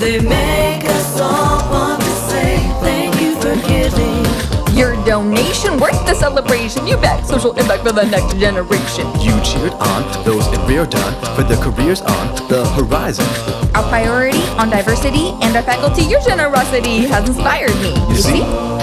they make us all want to say thank you for giving. Your donation worth the celebration. You bet. Social impact for the next generation. You cheered on those in Riordan for their careers on the horizon. Our priority on diversity and our faculty, your generosity has inspired me. You see?